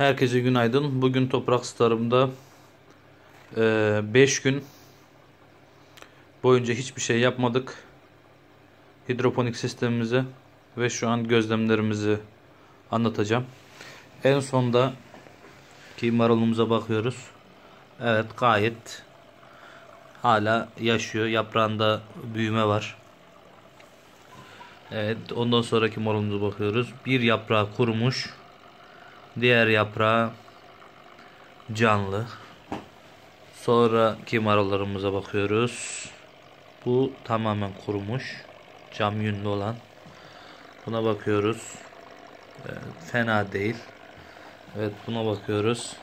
Herkese günaydın. Bugün Toprak Star'ımda 5 gün boyunca hiçbir şey yapmadık. Hidroponik sistemimizi ve şu an gözlemlerimizi anlatacağım. En sonda ki marulumuza bakıyoruz. Evet gayet hala yaşıyor. Yaprağında büyüme var. Evet ondan sonraki marulumuza bakıyoruz. Bir yaprağı kurumuş. Diğer yaprağı canlı. Sonraki marullarımıza bakıyoruz. Bu tamamen kurumuş. Cam yünlü olan. Buna bakıyoruz. Evet, fena değil. Evet buna bakıyoruz.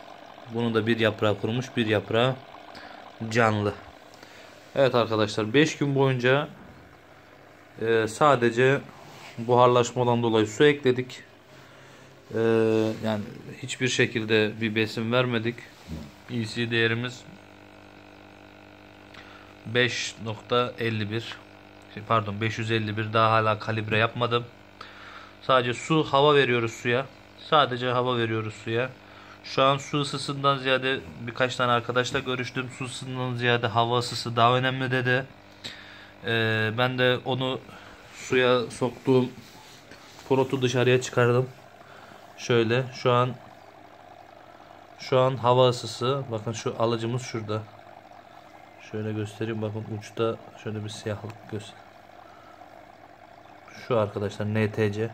Bunu da bir yaprağı kurumuş, bir yaprağı canlı. Evet arkadaşlar 5 gün boyunca e, sadece buharlaşmadan dolayı su ekledik. Ee, yani hiçbir şekilde bir besin vermedik. EC değerimiz 5.51 şey, pardon 551 daha hala kalibre yapmadım. Sadece su hava veriyoruz suya. Sadece hava veriyoruz suya. Şu an su ısısından ziyade birkaç tane arkadaşla görüştüm. Su ısısından ziyade hava ısısı daha önemli dedi. Ee, ben de onu suya soktuğum protu dışarıya çıkardım. Şöyle şu an şu an hava ısısı bakın şu alıcımız şurada. Şöyle göstereyim bakın uçta şöyle bir siyahlık göster. Şu arkadaşlar NTC.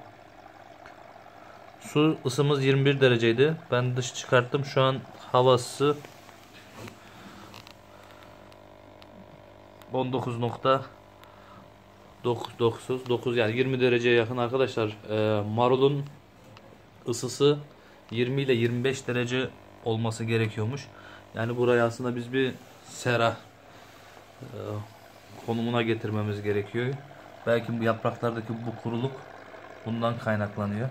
Su ısımız 21 dereceydi. Ben dış çıkarttım. Şu an hava ısısı 19.9 9 9 yani 20 dereceye yakın arkadaşlar. Ee, marulun ısısı 20 ile 25 derece olması gerekiyormuş. Yani burayı aslında biz bir sera e, konumuna getirmemiz gerekiyor. Belki bu yapraklardaki bu kuruluk bundan kaynaklanıyor.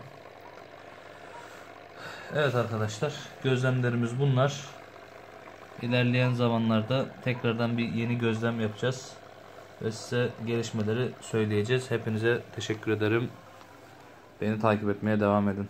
Evet arkadaşlar gözlemlerimiz bunlar. İlerleyen zamanlarda tekrardan bir yeni gözlem yapacağız. Ve size gelişmeleri söyleyeceğiz. Hepinize teşekkür ederim. Beni takip etmeye devam edin.